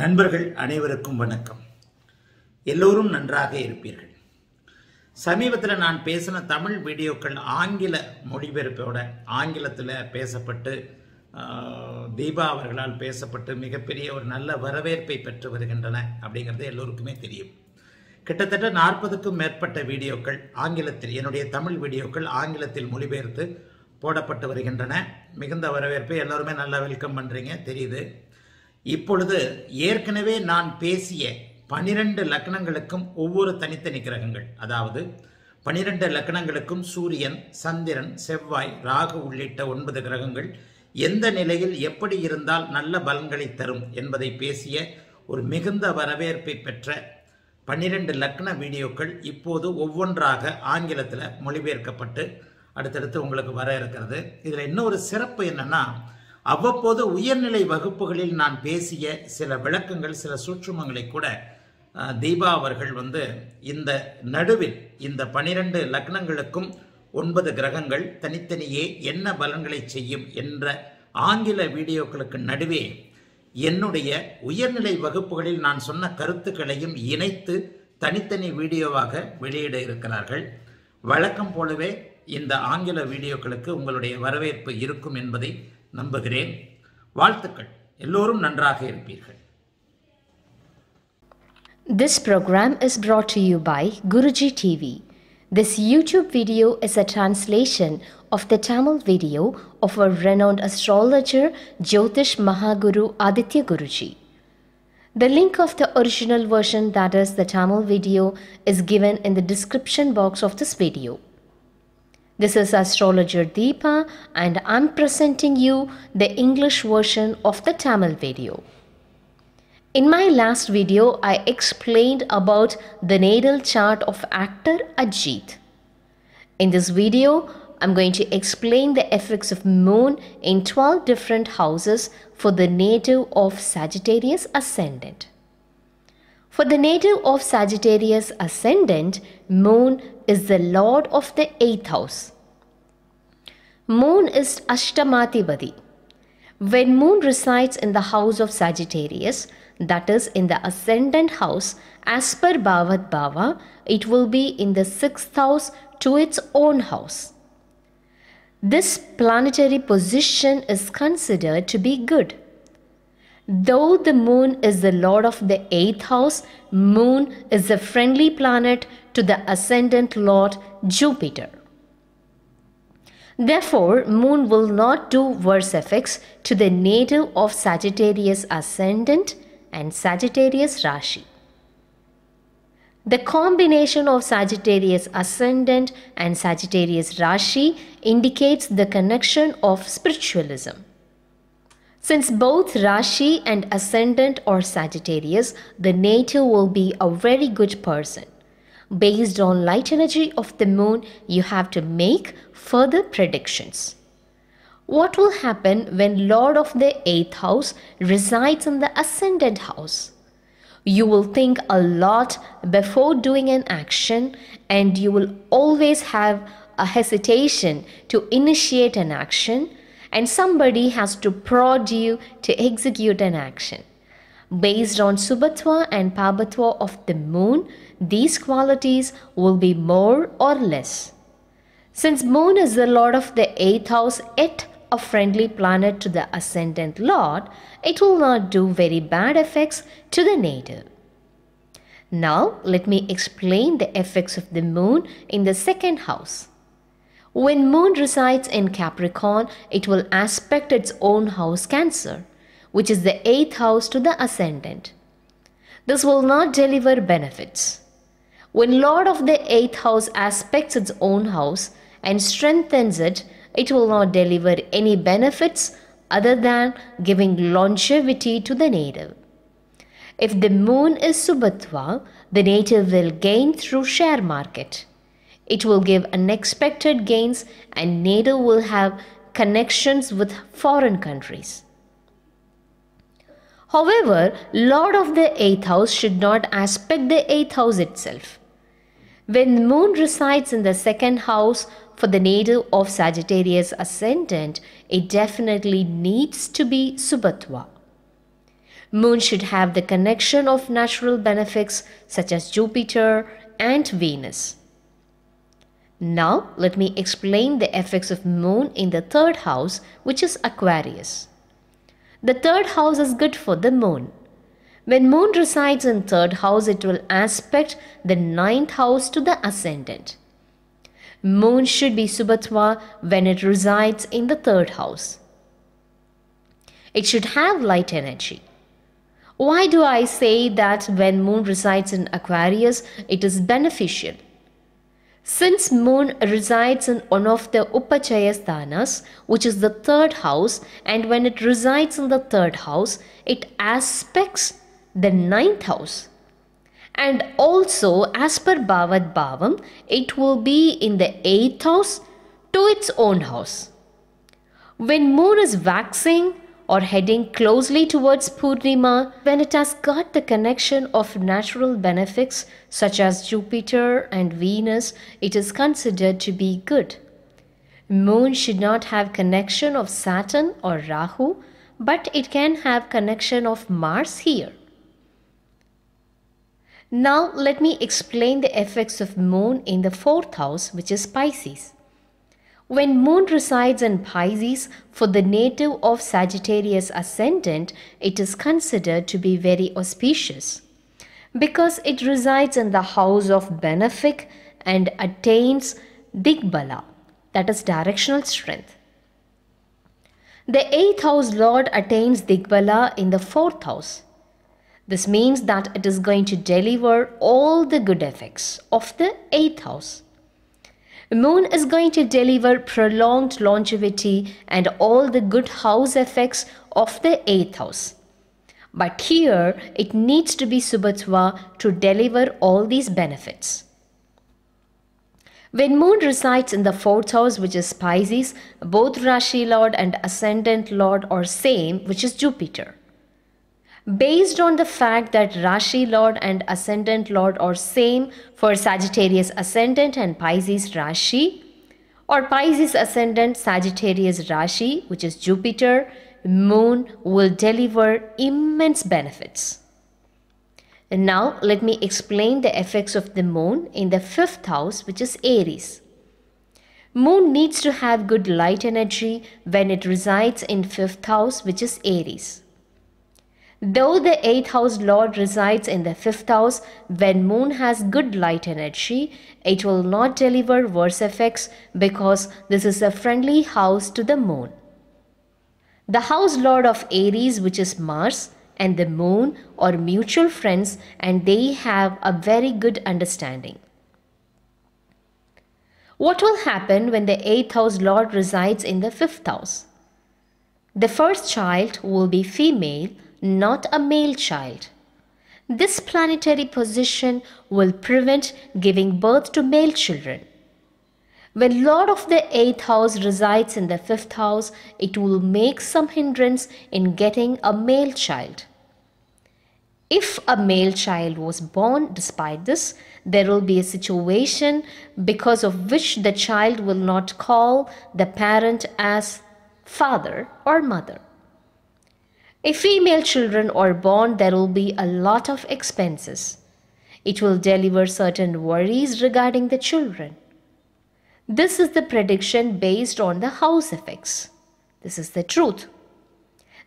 நண்பர்கள் அனைவருக்கும் வணக்கம். எல்லோரும் நன்றாக இருப்பீர்கள். சமீபத்தில் நான் பேசின தமிழ் வீடியோக்கள் ஆங்கில மொழிபெயர்ப்போட ஆங்கிலத்தில் பேசப்பட்டு தீபா அவர்களால் பேசப்பட்டு மிகப்பெரிய ஒரு நல்ல வரவேற்பை பெற்று வருகின்றன அப்படிங்கிறது எல்லோருக்குமே தெரியும். கிட்டத்தட்ட நாற்பதுக்கும் மேற்பட்ட வீடியோக்கள் ஆங்கிலத்தில் என்னுடைய தமிழ் வீடியோக்கள் ஆங்கிலத்தில் மொழிபெயர்த்து போடப்பட்டு வருகின்றன. மிகுந்த வரவேற்பை எல்லோருமே நல்லா வெல்கம் பண்ணுறீங்க தெரியுது. இப்பொழுது ஏற்கனவே நான் பேசிய பனிரெண்டு லக்னங்களுக்கும் ஒவ்வொரு தனித்தனி கிரகங்கள் அதாவது பனிரெண்டு லக்னங்களுக்கும் சூரியன் சந்திரன் செவ்வாய் ராகு உள்ளிட்ட ஒன்பது கிரகங்கள் எந்த நிலையில் எப்படி இருந்தால் நல்ல பலன்களை தரும் என்பதை பேசிய ஒரு மிகுந்த வரவேற்பை பெற்ற பன்னிரண்டு லக்ன வீடியோக்கள் இப்போது ஒவ்வொன்றாக ஆங்கிலத்தில் மொழிபெயர்க்கப்பட்டு அடுத்தடுத்து உங்களுக்கு வர இருக்கிறது. இதில் இன்னொரு சிறப்பு என்னென்னா அவ்வப்போது உயர்நிலை வகுப்புகளில் நான் பேசிய சில விளக்கங்கள் சில சூட்சுமங்களை கூட தீபா அவர்கள் வந்து இந்த நடுவில் இந்த பனிரெண்டு லக்னங்களுக்கும் ஒன்பது கிரகங்கள் தனித்தனியே என்ன பலன்களை செய்யும் என்ற ஆங்கில வீடியோக்களுக்கு நடுவே என்னுடைய உயர்நிலை வகுப்புகளில் நான் சொன்ன கருத்துக்களையும் இணைத்து தனித்தனி வீடியோவாக வெளியிட இருக்கிறார்கள். வழக்கம் போலவே இந்த ஆங்கில வீடியோக்களுக்கு உங்களுடைய வரவேற்பு இருக்கும் என்பதை நம்புகிறேன் வாழ்த்துக்கள் எல்லோரும் நன்றாக இருப்பீர்கள் This program is brought to you by Guruji TV. This YouTube video is a translation of the Tamil video of a renowned astrologer Jyotish Mahaguru Aditya Guruji. The link of the original version, that is the Tamil video, is given in the description box of this video. This is astrologer Deepa and I'm presenting you the English version of the Tamil video. In my last video, I explained about the natal chart of actor Ajit. In this video, I'm going to explain the effects of moon in 12 different houses for the native of Sagittarius ascendant. For the native of Sagittarius ascendant, moon is the lord of the 8th house. Moon is Ashtamatibadi. When moon resides in the house of Sagittarius, that is in the ascendant house, as per Bhavat Bhava, it will be in the sixth house to its own house. This planetary position is considered to be good. Though the moon is the lord of the eighth house, moon is a friendly planet to the ascendant lord Jupiter. Therefore, moon will not do worse effects to the native of Sagittarius ascendant and Sagittarius Rashi. The combination of Sagittarius ascendant and Sagittarius Rashi indicates the connection of spiritualism. Since both Rashi and ascendant or Sagittarius, the native will be a very good person. Based on light energy of the moon, you have to make further predictions. What will happen when Lord of the 8th house resides in the ascendant house? You will think a lot before doing an action, and you will always have a hesitation to initiate an action, and somebody has to prod you to execute an action. Based on Subatwa and Pabatwa of the moon, these qualities will be more or less. Since moon is the lord of the eighth house, yet a friendly planet to the ascendant lord, it will not do very bad effects to the native. Now, let me explain the effects of the moon in the second house. When moon resides in Capricorn, it will aspect its own house Cancer, which is the eighth house to the ascendant. This will not deliver benefits. When Lord of the eighth house aspects its own house and strengthens it, it will not deliver any benefits other than giving longevity to the native. If the moon is Subatwa, the native will gain through share market. It will give unexpected gains and native will have connections with foreign countries. However, Lord of the eighth house should not aspect the eighth house itself. When the moon resides in the second house for the native of Sagittarius ascendant, it definitely needs to be Subatwa. Moon should have the connection of natural benefics such as Jupiter and Venus. Now, let me explain the effects of moon in the third house, which is Aquarius. The third house is good for the moon. When moon resides in third house, it will aspect the ninth house to the ascendant. Moon should be Subhatwa when it resides in the third house. It should have light energy. Why do I say that when moon resides in Aquarius, it is beneficial? Since moon resides in one of the Upachaya sthanas, which is the third house, and when it resides in the third house, it aspects the ninth house. And also, as per Bhavad Bhavam, it will be in the eighth house to its own house. When moon is waxing, or heading closely towards Purnima when it has got the connection of natural benefics such as Jupiter and Venus, it is considered to be good. Moon should not have connection of Saturn or Rahu, but it can have connection of Mars here. Now let me explain the effects of moon in the fourth house which is Pisces. When moon resides in Pisces, for the native of Sagittarius ascendant, it is considered to be very auspicious because it resides in the house of benefic and attains Digbala, that is directional strength. The eighth house lord attains Digbala in the fourth house. This means that it is going to deliver all the good effects of the eighth house. Moon is going to deliver prolonged longevity and all the good house effects of the 8th house. But here it needs to be Subhatwa to deliver all these benefits. When Moon resides in the 4th house which is Pisces, both Rashi Lord and Ascendant Lord are same which is Jupiter. Based on the fact that Rashi Lord and Ascendant Lord are same for Sagittarius Ascendant and Pisces Rashi, or Pisces Ascendant Sagittarius Rashi, which is Jupiter, Moon will deliver immense benefits. And now let me explain the effects of the moon in the fifth house, which is Aries. Moon needs to have good light energy when it resides in fifth house, which is Aries. Though the 8th house lord resides in the 5th house, when moon has good light energy, it will not deliver worse effects because this is a friendly house to the moon. The house lord of Aries, which is Mars, and the moon are mutual friends and they have a very good understanding. What will happen when the 8th house lord resides in the 5th house? The first child will be female not a male child. This planetary position will prevent giving birth to male children. When Lord of the 8th house resides in the 5th house, it will make some hindrance in getting a male child. If a male child was born despite this, there will be a situation because of which the child will not call the parent as father or mother. If female children are born, there will be a lot of expenses. It will deliver certain worries regarding the children. This is the prediction based on the house effects. This is the truth.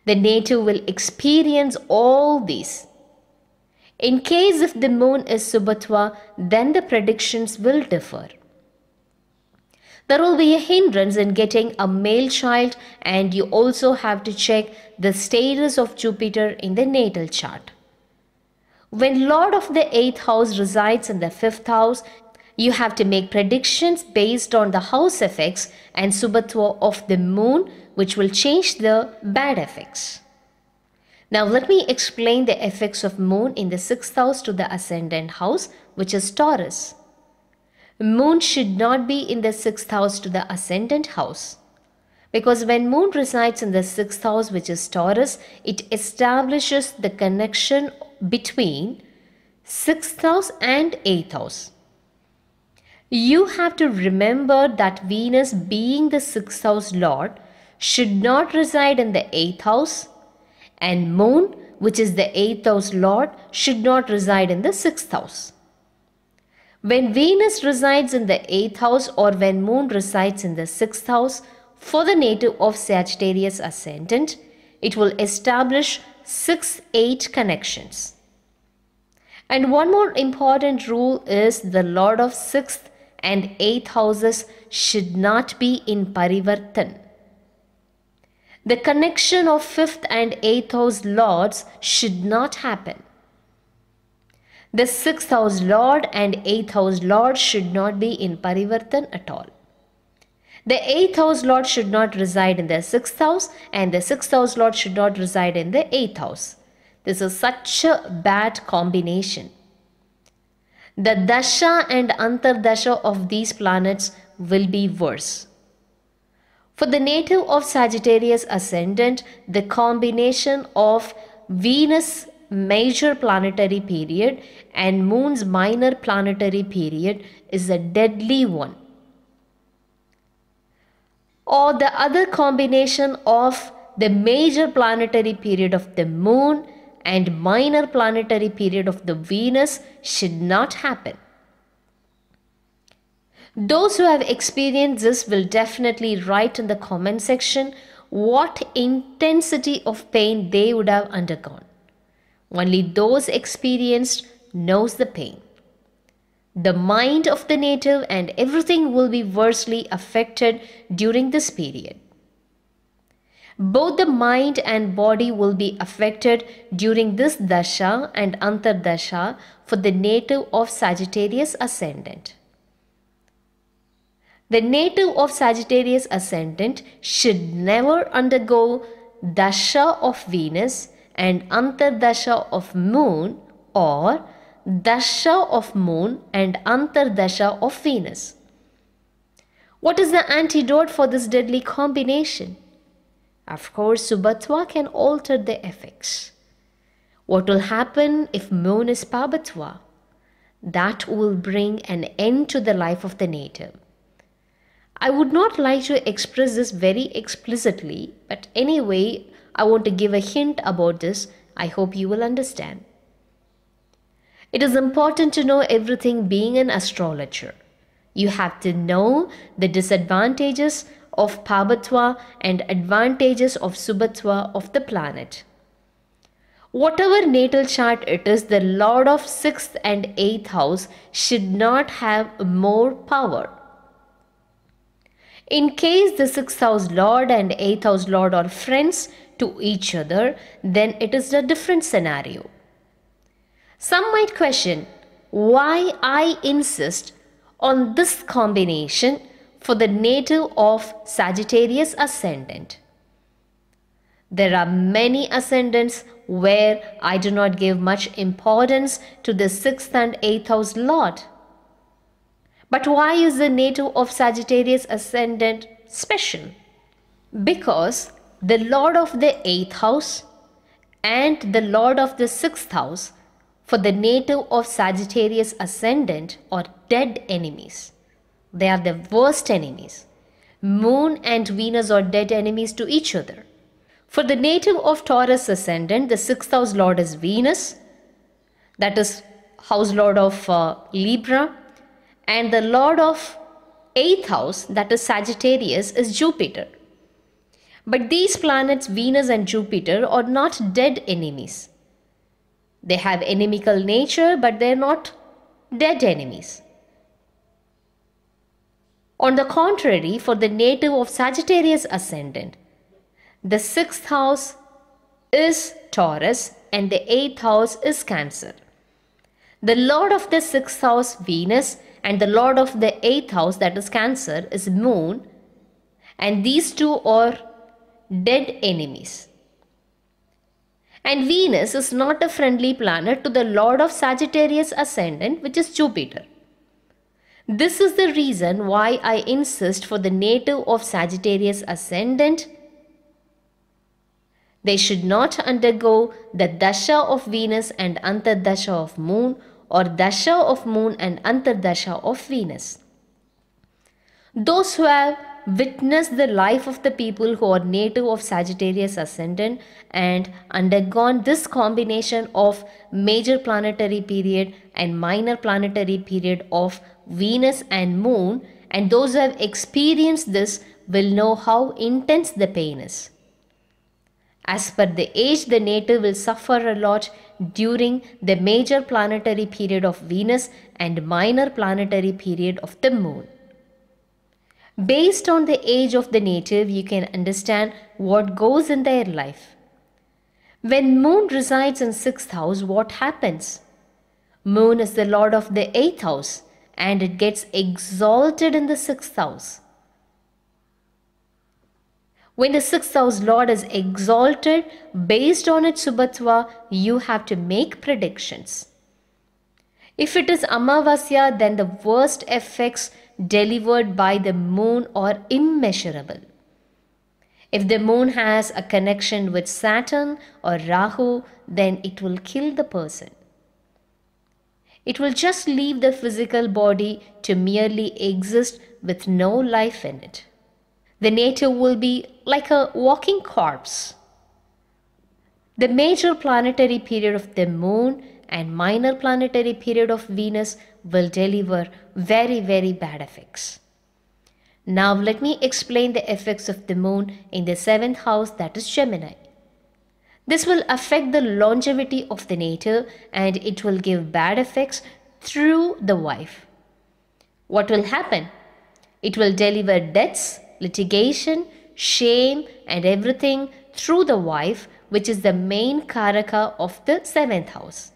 The native will experience all these. In case if the moon is Subhatwa, then the predictions will differ there will be a hindrance in getting a male child and you also have to check the status of Jupiter in the natal chart. When Lord of the 8th house resides in the 5th house, you have to make predictions based on the house effects and Subhatwa of the moon which will change the bad effects. Now let me explain the effects of moon in the 6th house to the ascendant house which is Taurus. Moon should not be in the sixth house to the ascendant house. Because when moon resides in the sixth house, which is Taurus, it establishes the connection between sixth house and eighth house. You have to remember that Venus, being the sixth house lord, should not reside in the eighth house, and moon, which is the eighth house lord, should not reside in the sixth house. When Venus resides in the eighth house or when Moon resides in the sixth house, for the native of Sagittarius ascendant, it will establish 6 8 connections. And one more important rule is the Lord of 6th and 8th houses should not be in Parivartan. The connection of 5th and 8th house lords should not happen. The 6th house lord and 8th house lord should not be in Parivartan at all. The 8th house lord should not reside in the 6th house and the 6th house lord should not reside in the 8th house. This is such a bad combination. The dasha and antardasha of these planets will be worse. For the native of Sagittarius ascendant, the combination of Venus major planetary period and Moon's minor planetary period is a deadly one. Or the other combination of the major planetary period of the Moon and minor planetary period of the Venus should not happen. Those who have experienced this will definitely write in the comment section what intensity of pain they would have undergone. Only those experienced knows the pain. The mind of the native and everything will be worstly affected during this period. Both the mind and body will be affected during this dasha and antardasha for the native of Sagittarius ascendant. The native of Sagittarius ascendant should never undergo dasha of Venus and antardasha of moon or dasha of moon and antardasha of Venus. What is the antidote for this deadly combination? Of course, Subhatwa can alter the effects. What will happen if moon is Pabhatwa? That will bring an end to the life of the native. I would not like to express this very explicitly, but anyway, I want to give a hint about this. I hope you will understand. It is important to know everything being an astrologer. You have to know the disadvantages of Pabatwa and advantages of Subatwa of the planet. Whatever natal chart it is, the Lord of 6th and 8th house should not have more power. In case the 6th house Lord and 8th house Lord are friends to each other, then it is a different scenario. Some might question why I insist on this combination for the native of Sagittarius ascendant. There are many ascendants where I do not give much importance to the 6th and 8th house lord. But why is the native of Sagittarius ascendant special? Because the lord of the 8th house and the lord of the 6th house for the native of Sagittarius ascendant are dead enemies. They are the worst enemies. Moon and Venus are dead enemies to each other. For the native of Taurus ascendant, the sixth house lord is Venus, that is house lord of uh, Libra, and the lord of eighth house, that is Sagittarius, is Jupiter. But these planets, Venus and Jupiter, are not dead enemies. They have inimical nature, but they're not dead enemies. On the contrary, for the native of Sagittarius ascendant, the sixth house is Taurus and the eighth house is Cancer. The lord of the sixth house, Venus, and the lord of the eighth house, that is Cancer, is Moon, and these two are dead enemies. And Venus is not a friendly planet to the lord of Sagittarius ascendant, which is Jupiter. This is the reason why I insist for the native of Sagittarius ascendant. They should not undergo the dasha of Venus and antardasha of moon or dasha of moon and antardasha of Venus. Those who have witnessed the life of the people who are native of Sagittarius ascendant and undergone this combination of major planetary period and minor planetary period of Venus and Moon, and those who have experienced this will know how intense the pain is. As per the age, the native will suffer a lot during the major planetary period of Venus and minor planetary period of the Moon. Based on the age of the native, you can understand what goes in their life. When Moon resides in 6th house, what happens? Moon is the lord of the 8th house and it gets exalted in the 6th house. When the 6th house lord is exalted, based on its Subhatva, you have to make predictions. If it is Amavasya, then the worst effects delivered by the moon are immeasurable. If the moon has a connection with Saturn or Rahu, then it will kill the person. It will just leave the physical body to merely exist with no life in it. The native will be like a walking corpse. The major planetary period of the moon and minor planetary period of Venus will deliver very, very bad effects. Now, let me explain the effects of the moon in the seventh house, that is Gemini. This will affect the longevity of the native and it will give bad effects through the wife. What will happen? It will deliver debts, litigation, shame, and everything through the wife, which is the main karaka of the seventh house.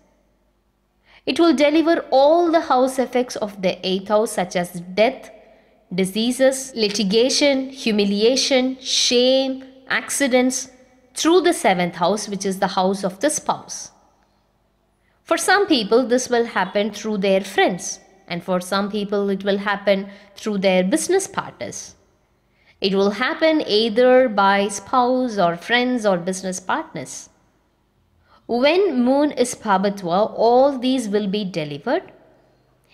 It will deliver all the house effects of the eighth house, such as death, diseases, litigation, humiliation, shame, accidents, through the seventh house, which is the house of the spouse. For some people, this will happen through their friends, and for some people, it will happen through their business partners. It will happen either by spouse or friends or business partners. When moon is Pabhatva, all these will be delivered.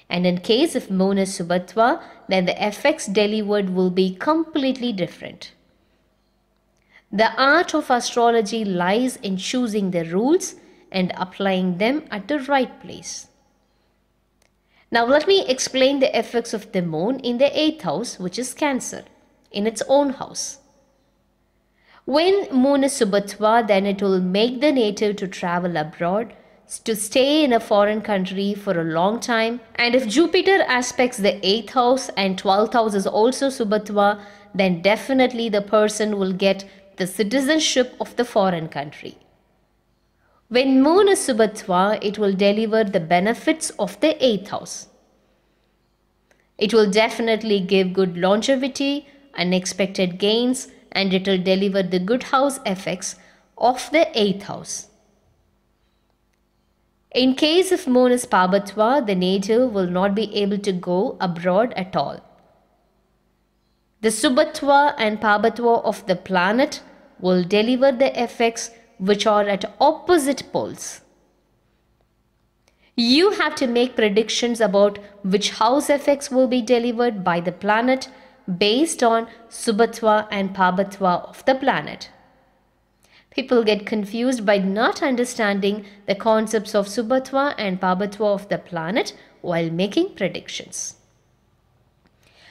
And in case if moon is Subhatva, then the effects delivered will be completely different. The art of astrology lies in choosing the rules and applying them at the right place. Now let me explain the effects of the moon in the 8th house which is Cancer in its own house. When moon is Subhatva, then it will make the native to travel abroad, to stay in a foreign country for a long time. And if Jupiter aspects the 8th house and 12th house is also Subhatva, then definitely the person will get the citizenship of the foreign country. When moon is Subhatva, it will deliver the benefits of the 8th house. It will definitely give good longevity, unexpected gains, and it will deliver the good house effects of the 8th house. In case of moon is Pabhatva, the native will not be able to go abroad at all. The Subhatva and Pabhatva of the planet will deliver the effects which are at opposite poles. You have to make predictions about which house effects will be delivered by the planet based on Subhatva and Pabhatva of the planet. People get confused by not understanding the concepts of Subhatva and Pabhatva of the planet while making predictions.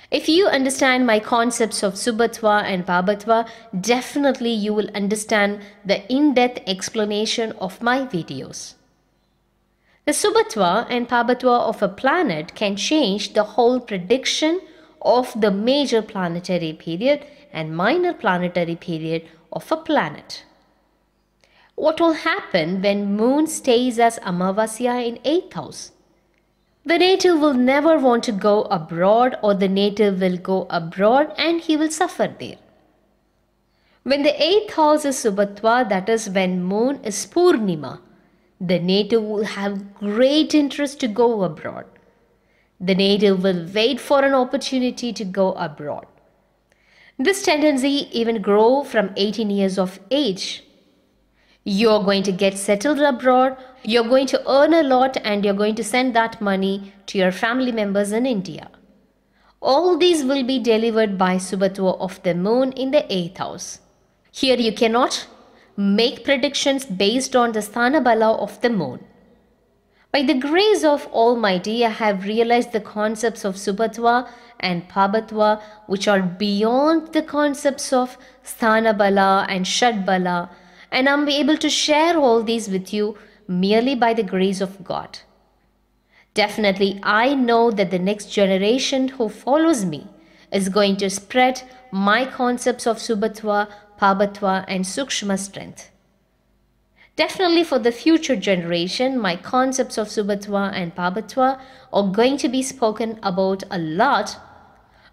If you understand my concepts of Subhatva and Pabhatva, definitely you will understand the in-depth explanation of my videos. The Subhatva and Pabhatva of a planet can change the whole prediction of the major planetary period and minor planetary period of a planet. What will happen when moon stays as Amavasya in 8th house? The native will never want to go abroad or the native will go abroad and he will suffer there. When the 8th house is Subhatva, that is when moon is Purnima, the native will have great interest to go abroad. The native will wait for an opportunity to go abroad. This tendency even grow from 18 years of age. You're going to get settled abroad, you're going to earn a lot and you're going to send that money to your family members in India. All these will be delivered by Subatwa of the moon in the 8th house. Here you cannot make predictions based on the Sthana Bala of the moon. By the grace of Almighty, I have realized the concepts of Subhatwa and Pabhatwa, which are beyond the concepts of Sthana Bala and Shad Bala, and I'm able to share all these with you merely by the grace of God. Definitely, I know that the next generation who follows me is going to spread my concepts of Subhatwa, Pabhatwa, and Sukshma strength. Definitely for the future generation, my concepts of Subhatwa and Pabhatwa are going to be spoken about a lot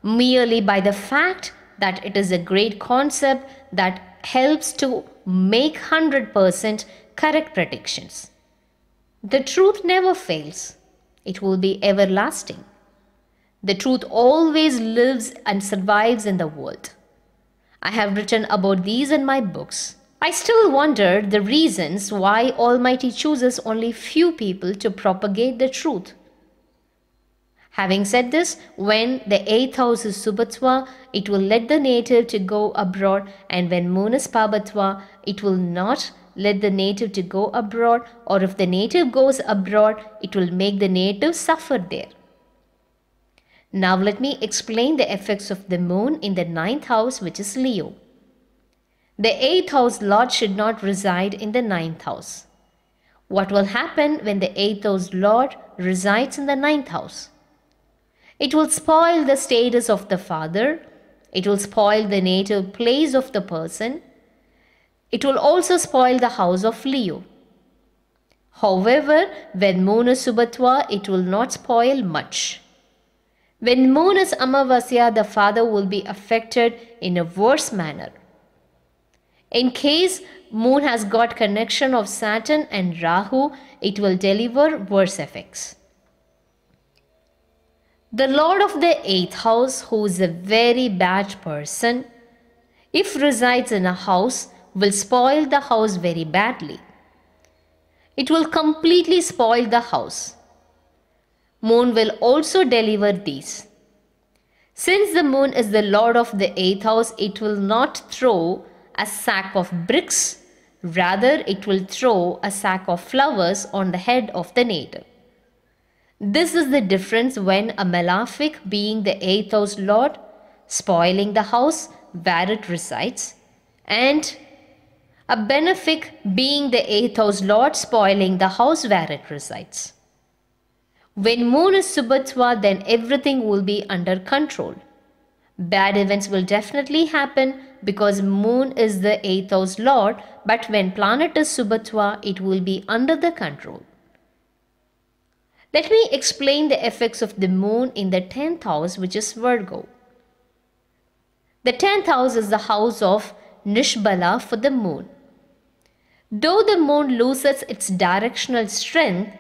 merely by the fact that it is a great concept that helps to make 100% correct predictions. The truth never fails, it will be everlasting. The truth always lives and survives in the world. I have written about these in my books. I still wonder the reasons why Almighty chooses only few people to propagate the truth. Having said this, when the eighth house is Subhatwa, it will let the native to go abroad, and when moon is Pabhatwa, it will not let the native to go abroad, or if the native goes abroad, it will make the native suffer there. Now let me explain the effects of the moon in the ninth house, which is Leo. The eighth house lord should not reside in the ninth house. What will happen when the eighth house lord resides in the ninth house? It will spoil the status of the father, it will spoil the native place of the person, it will also spoil the house of Leo. However, when moon is Subhatwa, it will not spoil much. When moon is Amavasya, the father will be affected in a worse manner. In case moon has got connection of Saturn and Rahu, it will deliver worse effects. The Lord of the eighth house, who is a very bad person, if resides in a house, will spoil the house very badly. It will completely spoil the house. Moon will also deliver these. Since the moon is the lord of the eighth house, it will not throw a sack of bricks, rather, it will throw a sack of flowers on the head of the native. This is the difference when a malefic, being the eighth house lord, spoiling the house where it resides, and a benefic, being the eighth house lord, spoiling the house where it resides. When moon is Subhatwa, then everything will be under control. Bad events will definitely happen because moon is the eighth house lord, but when planet is Subhatwa, it will be under the control. Let me explain the effects of the moon in the 10th house, which is Virgo. The 10th house is the house of Nishbala for the moon. Though the moon loses its directional strength,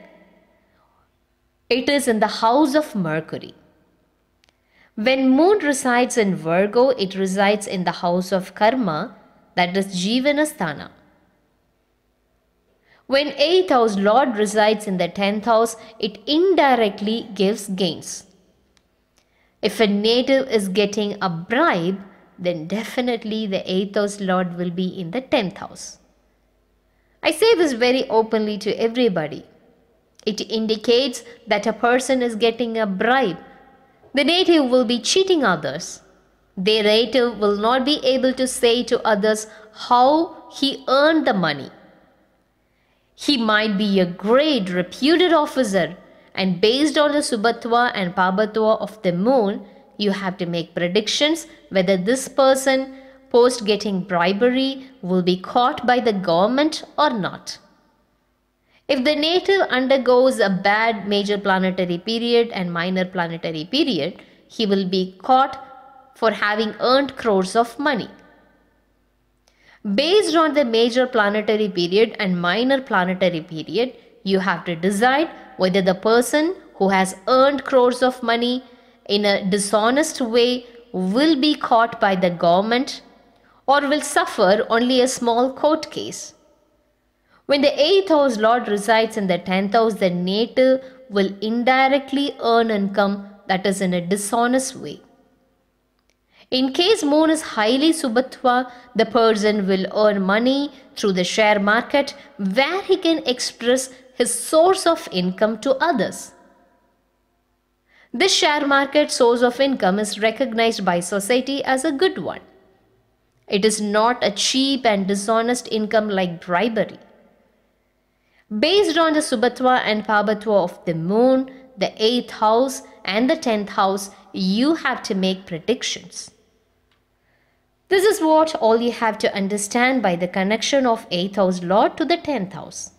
it is in the house of Mercury. When moon resides in Virgo, it resides in the house of Karma, that is Jivanasthana. When 8th house Lord resides in the 10th house, it indirectly gives gains. If a native is getting a bribe, then definitely the 8th house Lord will be in the 10th house. I say this very openly to everybody. It indicates that a person is getting a bribe. The native will be cheating others. The native will not be able to say to others how he earned the money. He might be a great reputed officer, and based on the Subhatwa and Pabhatwa of the moon, you have to make predictions whether this person, post getting bribery, will be caught by the government or not. If the native undergoes a bad major planetary period and minor planetary period, he will be caught for having earned crores of money. Based on the major planetary period and minor planetary period, you have to decide whether the person who has earned crores of money in a dishonest way will be caught by the government or will suffer only a small court case. When the 8th house lord resides in the 10th house, the native will indirectly earn income that is in a dishonest way. In case moon is highly subhatva, the person will earn money through the share market where he can express his source of income to others. This share market source of income is recognized by society as a good one. It is not a cheap and dishonest income like bribery. Based on the Subhatwa and Pabhatwa of the moon, the 8th house and the 10th house, you have to make predictions. This is what all you have to understand by the connection of 8th house lord to the 10th house.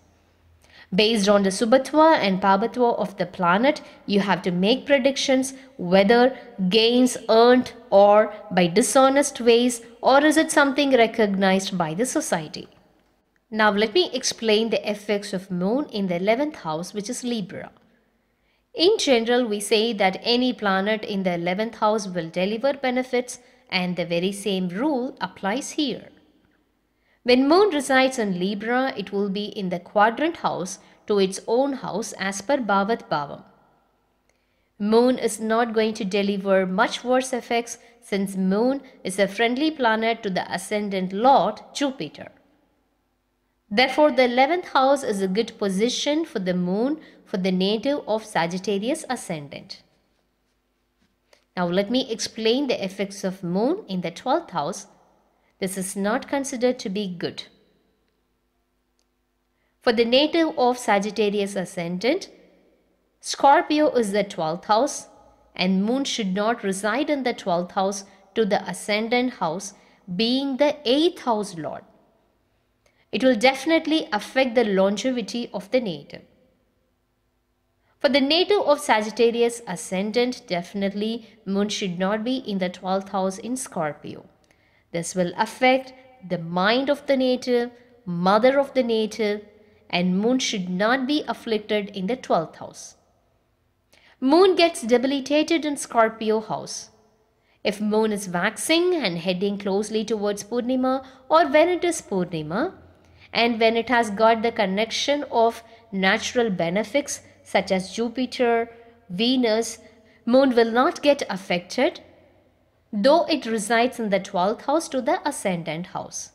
Based on the Subhatwa and Pabhatwa of the planet, you have to make predictions whether gains earned or by dishonest ways or is it something recognized by the society. Now let me explain the effects of moon in the 11th house which is Libra. In general, we say that any planet in the 11th house will deliver benefits and the very same rule applies here. When moon resides in Libra, it will be in the quadrant house to its own house as per Bhavat Bhavam. Moon is not going to deliver much worse effects since moon is a friendly planet to the ascendant lord Jupiter. Therefore, the 11th house is a good position for the moon for the native of Sagittarius ascendant. Now let me explain the effects of moon in the 12th house. This is not considered to be good. For the native of Sagittarius ascendant, Scorpio is the 12th house and moon should not reside in the 12th house to the ascendant house being the 8th house lord. It will definitely affect the longevity of the native. For the native of Sagittarius ascendant, definitely moon should not be in the 12th house in Scorpio. This will affect the mind of the native, mother of the native, and moon should not be afflicted in the 12th house. Moon gets debilitated in Scorpio house. If moon is waxing and heading closely towards Purnima or when it is Purnima, and when it has got the connection of natural benefics such as Jupiter, Venus, moon will not get affected though it resides in the 12th house to the ascendant house.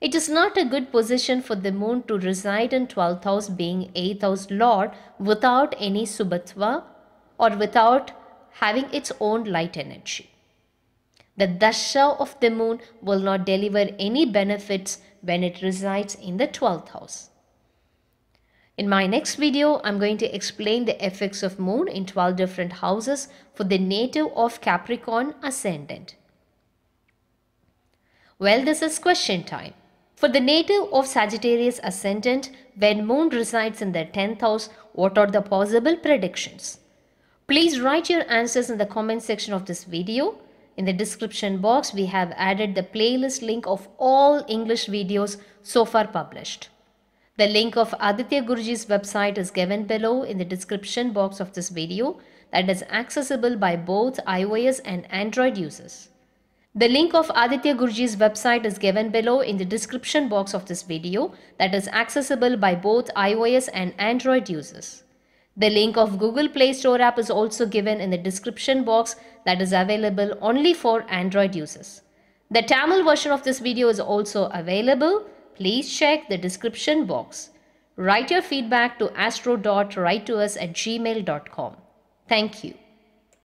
It is not a good position for the moon to reside in 12th house being 8th house lord without any subhatva or without having its own light energy. The dasha of the moon will not deliver any benefits when it resides in the 12th house. In my next video, I'm going to explain the effects of moon in 12 different houses for the native of Capricorn ascendant. Well, this is question time. For the native of Sagittarius ascendant, when moon resides in the 10th house, what are the possible predictions? Please write your answers in the comment section of this video. In the description box, we have added the playlist link of all English videos so far published. The link of Aditya Guruji's website is given below in the description box of this video that is accessible by both iOS and Android users. The link of Aditya Guruji's website is given below in the description box of this video that is accessible by both iOS and Android users. The link of Google Play Store app is also given in the description box that is available only for Android users. The Tamil version of this video is also available please check the description box. Write your feedback to astro.write to us at gmail.com. Thank you.